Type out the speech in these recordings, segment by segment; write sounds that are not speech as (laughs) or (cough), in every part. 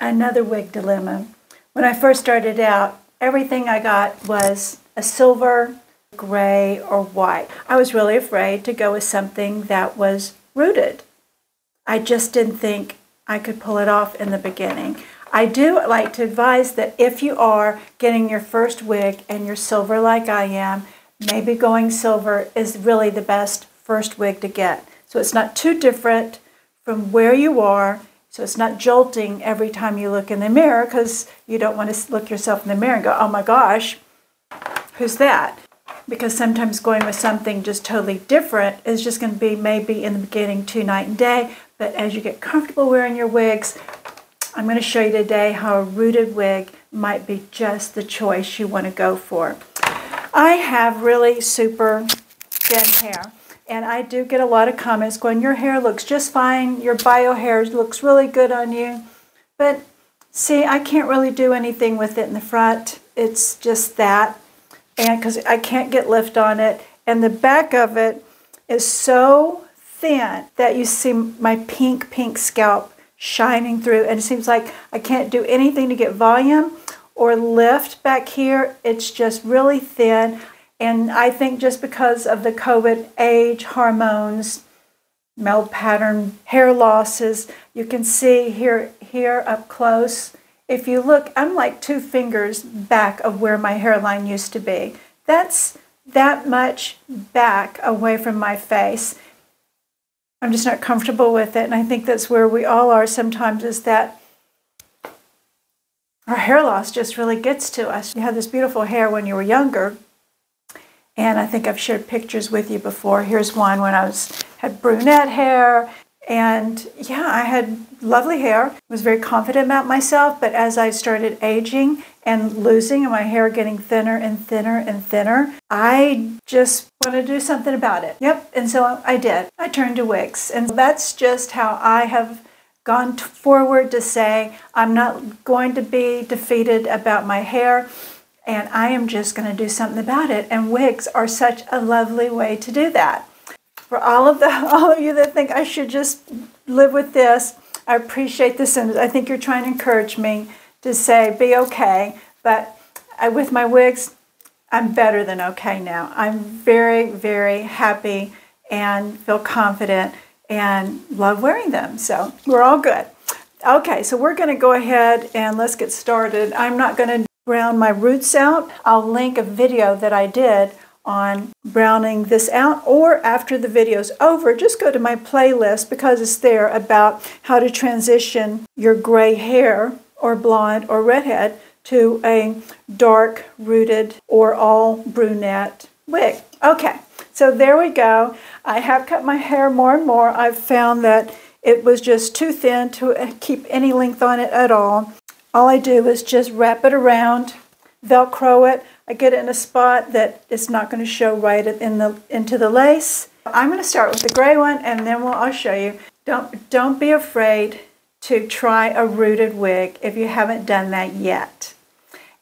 Another wig dilemma. When I first started out, everything I got was a silver, gray, or white. I was really afraid to go with something that was rooted. I just didn't think I could pull it off in the beginning. I do like to advise that if you are getting your first wig and you're silver like I am, maybe going silver is really the best first wig to get. So it's not too different from where you are. So it's not jolting every time you look in the mirror because you don't want to look yourself in the mirror and go, oh my gosh, who's that? Because sometimes going with something just totally different is just going to be maybe in the beginning too night and day. But as you get comfortable wearing your wigs, I'm going to show you today how a rooted wig might be just the choice you want to go for. I have really super thin hair. And I do get a lot of comments going, your hair looks just fine. Your bio hair looks really good on you. But see, I can't really do anything with it in the front. It's just that. And because I can't get lift on it. And the back of it is so thin that you see my pink, pink scalp shining through. And it seems like I can't do anything to get volume or lift back here. It's just really thin. And I think just because of the COVID age, hormones, male pattern, hair losses, you can see here, here up close. If you look, I'm like two fingers back of where my hairline used to be. That's that much back away from my face. I'm just not comfortable with it. And I think that's where we all are sometimes is that our hair loss just really gets to us. You had this beautiful hair when you were younger, and I think I've shared pictures with you before. Here's one when I was had brunette hair. And yeah, I had lovely hair. I was very confident about myself. But as I started aging and losing and my hair getting thinner and thinner and thinner, I just wanted to do something about it. Yep. And so I did. I turned to wigs. And that's just how I have gone forward to say, I'm not going to be defeated about my hair and I am just going to do something about it. And wigs are such a lovely way to do that. For all of the (laughs) all of you that think I should just live with this, I appreciate this, and I think you're trying to encourage me to say be okay. But I, with my wigs, I'm better than okay now. I'm very very happy and feel confident and love wearing them. So we're all good. Okay, so we're going to go ahead and let's get started. I'm not going to brown my roots out. I'll link a video that I did on browning this out or after the video's over just go to my playlist because it's there about how to transition your gray hair or blonde or redhead to a dark rooted or all brunette wig. Okay, so there we go. I have cut my hair more and more. I've found that it was just too thin to keep any length on it at all. All I do is just wrap it around, Velcro it. I get it in a spot that it's not going to show right in the into the lace. I'm going to start with the gray one and then we'll, I'll show you. Don't, don't be afraid to try a rooted wig if you haven't done that yet.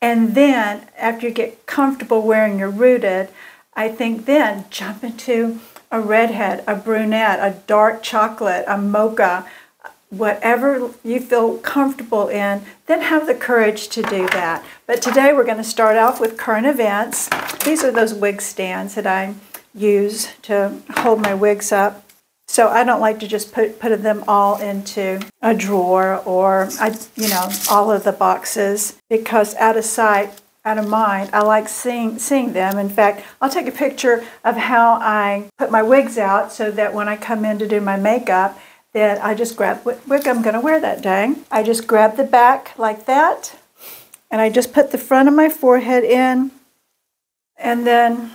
And then after you get comfortable wearing your rooted, I think then jump into a redhead, a brunette, a dark chocolate, a mocha, whatever you feel comfortable in, then have the courage to do that. But today we're going to start off with current events. These are those wig stands that I use to hold my wigs up. So I don't like to just put, put them all into a drawer or, I, you know, all of the boxes because out of sight, out of mind, I like seeing, seeing them. In fact, I'll take a picture of how I put my wigs out so that when I come in to do my makeup, that I just grab what wig I'm going to wear that day. I just grab the back like that, and I just put the front of my forehead in, and then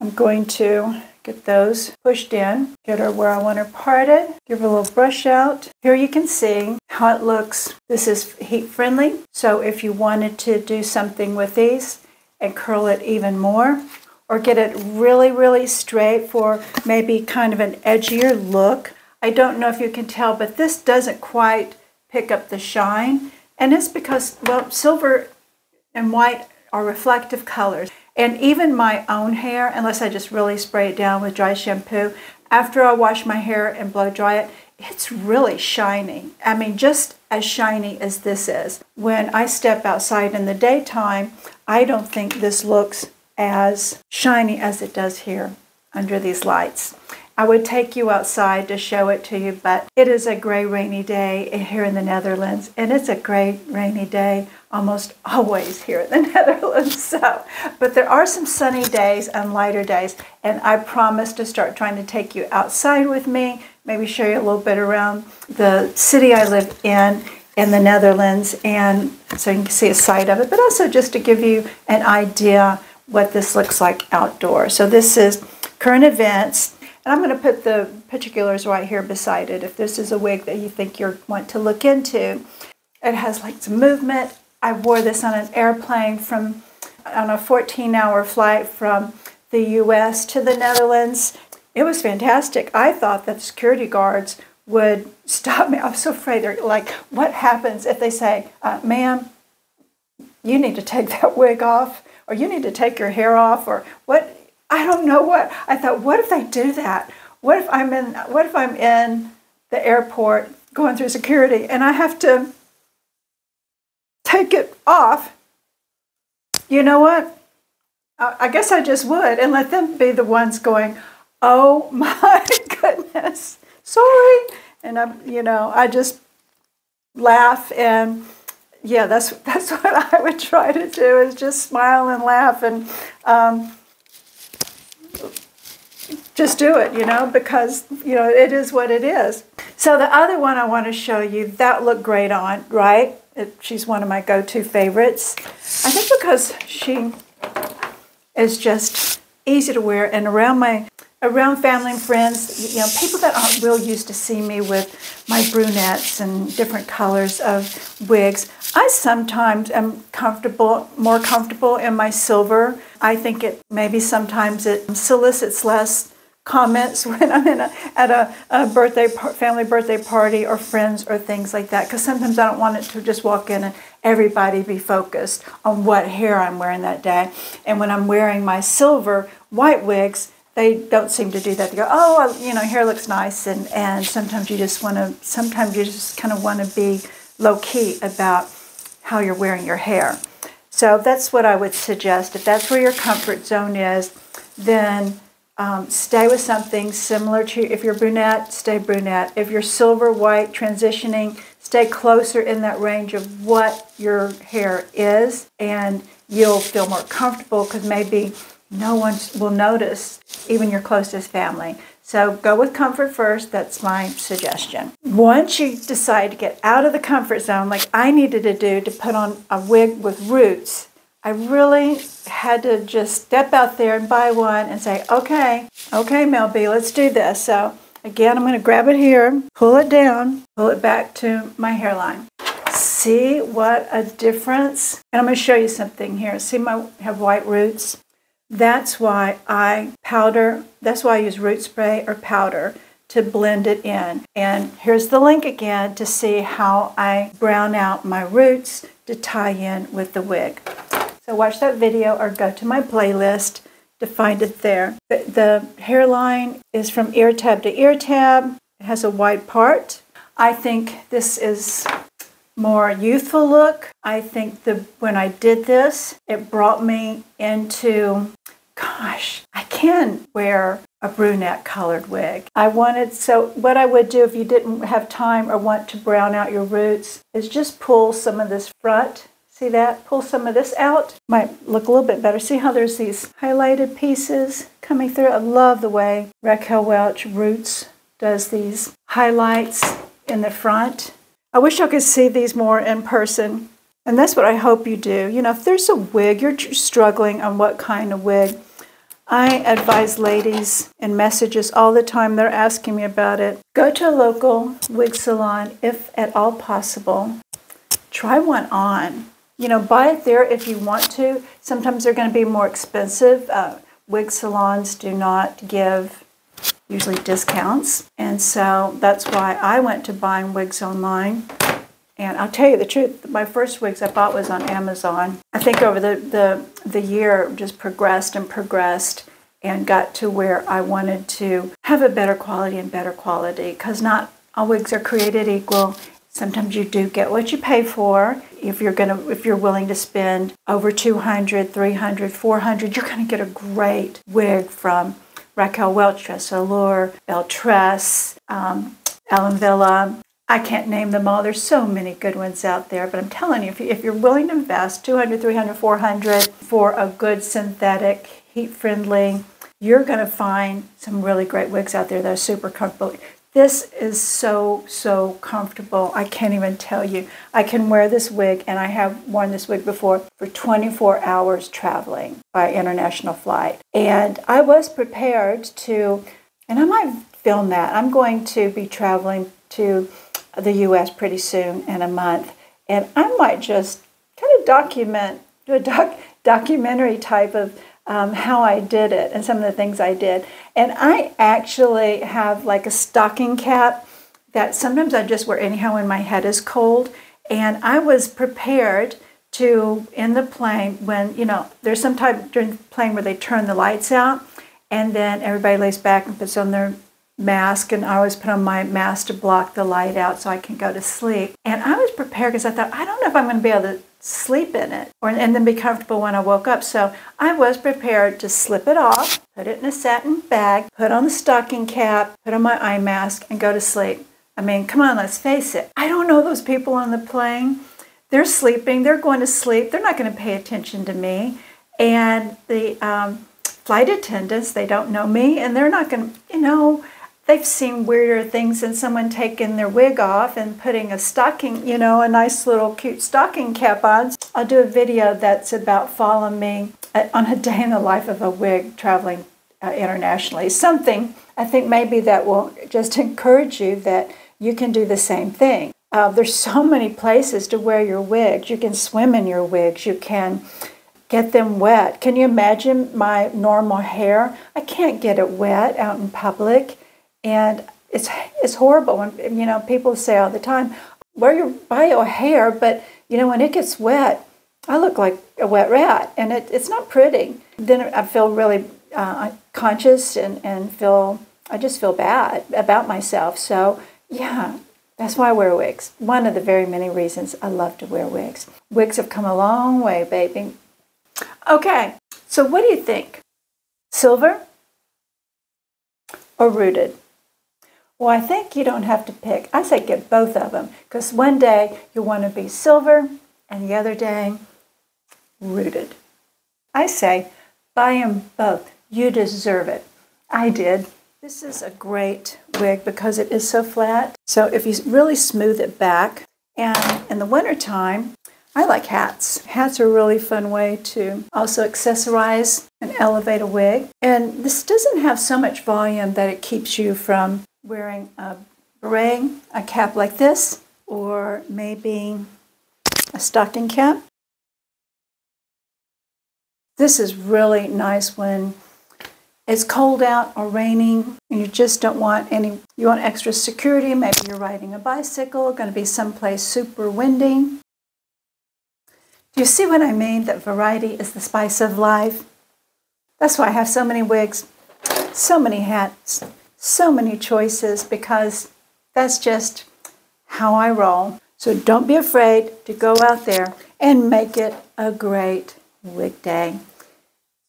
I'm going to get those pushed in, get her where I want her parted, give her a little brush out. Here you can see how it looks. This is heat friendly, so if you wanted to do something with these and curl it even more, or get it really, really straight for maybe kind of an edgier look, I don't know if you can tell, but this doesn't quite pick up the shine. And it's because, well, silver and white are reflective colors. And even my own hair, unless I just really spray it down with dry shampoo, after I wash my hair and blow dry it, it's really shiny. I mean, just as shiny as this is. When I step outside in the daytime, I don't think this looks as shiny as it does here under these lights. I would take you outside to show it to you, but it is a gray, rainy day here in the Netherlands, and it's a gray, rainy day almost (laughs) always here in the Netherlands. So, but there are some sunny days and lighter days, and I promise to start trying to take you outside with me, maybe show you a little bit around the city I live in in the Netherlands, and so you can see a side of it, but also just to give you an idea what this looks like outdoors. So this is current events and I'm going to put the particulars right here beside it. If this is a wig that you think you want to look into, it has like some movement. I wore this on an airplane from on a 14-hour flight from the U.S. to the Netherlands. It was fantastic. I thought that the security guards would (laughs) stop me. I was so afraid. They're like, what happens if they say, uh, ma'am, you need to take (laughs) that wig off, or you need to take your hair off, or what? I don't know what. I thought, what if they do that? What if I'm in what if I'm in the airport going through security and I have to take it off? You know what? I guess I just would and let them be the ones going, "Oh (laughs) my goodness. Sorry." And I'm. you know, I just laugh and yeah, that's (laughs) that's what I would try to do is just smile and laugh and um, just do it, you know, because, you know, it is what it is. So the other one I want to show you, that looked great on, right? It, she's one of my go-to favorites. I think because she is just easy to wear and around my around family and friends, you know, people that aren't real used to see me with my brunettes and different colors of wigs. I sometimes am comfortable, more comfortable in my silver. I think it maybe sometimes it solicits less comments (laughs) when I'm in a, at a, a birthday family birthday party or friends or things like that because sometimes I don't want it to just walk in and everybody be focused on what hair I'm wearing that day. And when I'm wearing my silver white wigs, they don't seem to do that. They go, oh, you know, hair looks nice, and and sometimes you just want to, sometimes you just kind of want to be low key about how you're wearing your hair. So that's what I would suggest. If that's where your comfort zone is, then um, stay with something similar to, if you're brunette, stay brunette. If you're silver, white, transitioning, stay closer in that range of what your hair is, and you'll feel more comfortable because maybe no one will notice, even your closest family. So go with comfort first. That's my suggestion. Once you decide to get out of the comfort zone, like I needed to do to put on a wig with roots, I really had to just step out there and buy one and say, okay, okay, Mel B, let's do this. So again, I'm going to grab it here, pull it down, pull it back to my hairline. See what a difference. And I'm going to show you something here. See my have white roots? That's why I powder, that's why I use root spray or powder to blend it in. And here's the link again to see how I brown out my roots to tie in with the wig. So watch that video or go to my playlist to find it there. The, the hairline is from ear tab to ear tab. It has a wide part. I think this is more youthful look. I think the when I did this, it brought me into gosh, I can wear a brunette colored wig. I wanted so what I would do if you didn't have time or want to brown out your roots is just pull some of this front See that? Pull some of this out. Might look a little bit better. See how there's these highlighted pieces coming through? I love the way Raquel Welch Roots does these highlights in the front. I wish I could see these more in person. And that's what I hope you do. You know, if there's a wig, you're struggling on what kind of wig. I advise ladies in messages all the time, they're asking me about it. Go to a local wig salon if at all possible. Try one on you know, buy it there if you want to. Sometimes they're going to be more expensive. Uh, wig salons do not give usually discounts, and so that's why I went to buying wigs online. And I'll tell you the truth, my first wigs I bought was on Amazon. I think over the, the, the year just progressed and progressed and got to where I wanted to have a better quality and better quality because not all wigs are created equal Sometimes you do get what you pay for. If you're going to if you're willing to spend over 200, 300, 400, you're going to get a great wig from Raquel Welch Tress Allure, BelleTress, um, Ellen Wille. I can't name them all. There's so many good ones out there, but I'm telling you, if, you, if you're willing to invest 200, 300, 400 for a good synthetic, heat friendly, you're going to find some really great wigs out there that are super comfortable. This is so, so comfortable. I can't even tell you. I can wear this wig, and I have worn this wig before for 24 hours traveling by international flight. And I was prepared to, and I might film that. I'm going to be traveling to the US pretty soon in a month, and I might just kind of document, do a doc, documentary type of um, how I did it and some of the things I did. And I actually have like a stocking cap that sometimes I just wear anyhow when my head is cold. And I was prepared to, in the plane, when, you know, there's some time during the plane where they turn the lights out and then everybody lays back and puts on their mask and I always put on my mask to block the light out so I can go to sleep. And I was prepared because I thought, I don't know if I'm going to be able to sleep in it or and then be comfortable when I woke up. So I was prepared to slip it off, put it in a satin bag, put on the stocking cap, put on my eye mask, and go to sleep. I mean, come on, let's face it. I don't know those people on the plane. They're sleeping, they're going to sleep, they're not going to pay attention to me. And the um, flight attendants, they don't know me, and they're not going to, you know, they've seen weirder things than someone taking their wig off and putting a stocking, you know, a nice little cute stocking cap on. I'll do a video that's about following me uh, on a (laughs) day in the life of a wig traveling uh, internationally. Something I think maybe that will just encourage you that you can do the same thing. Uh, there's so many places to wear your wigs. You can swim in your wigs. You can get them wet. Can you imagine my normal hair? I can't get it wet out in public. And it's, it's horrible when, you know, people say all the time, wear your bio hair, but, you know, when it gets wet, I look like a wet rat and it, it's not pretty. Then I feel really uh, conscious and, and feel, I just feel bad about myself. So, yeah, that's why I wear wigs. One of the very many reasons I love to wear wigs. Wigs have come a long way, baby. Okay, so what do you think? Silver or rooted? Well, I think you don't have to pick. I say get both of them because one day you want to be silver and the other day rooted. I say buy them both. You deserve it. I did. This is a great wig because it is so flat. So if you really smooth it back, and in the wintertime, I like hats. Hats are a really fun way to also accessorize and elevate a wig. And this doesn't have so much volume that it keeps you from wearing a beret, a cap like this, or maybe a stocking cap. This is really nice when it's cold out or raining and you just don't want any, you want extra security. Maybe you're riding a bicycle, going to be someplace super windy. Do you see what I mean? That variety is the spice of life. That's why I have so many wigs, so many hats, so many choices because that's just how I roll. So don't be afraid to go out there and make it a great wig day.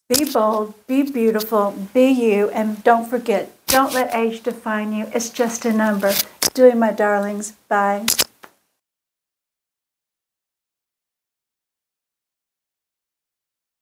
Be bold, be beautiful, be you, and don't forget, don't let age define you. It's just a number. Doing my darlings. Bye.